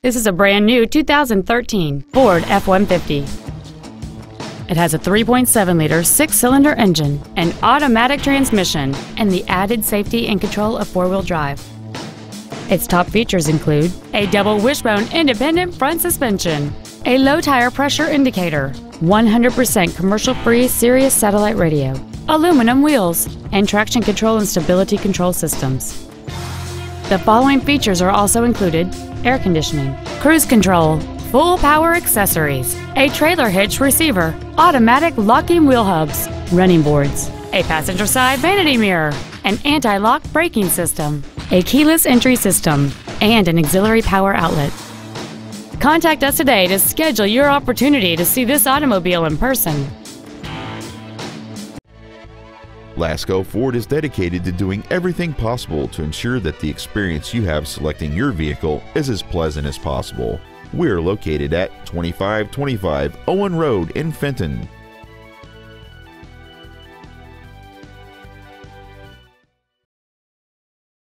This is a brand new 2013 Ford F-150. It has a 3.7-liter six-cylinder engine, an automatic transmission, and the added safety and control of four-wheel drive. Its top features include a double wishbone independent front suspension, a low tire pressure indicator, 100% commercial-free Sirius satellite radio, aluminum wheels, and traction control and stability control systems. The following features are also included air conditioning, cruise control, full power accessories, a trailer hitch receiver, automatic locking wheel hubs, running boards, a passenger side vanity mirror, an anti-lock braking system, a keyless entry system, and an auxiliary power outlet. Contact us today to schedule your opportunity to see this automobile in person. Lasco Ford is dedicated to doing everything possible to ensure that the experience you have selecting your vehicle is as pleasant as possible. We're located at 2525 Owen Road in Fenton.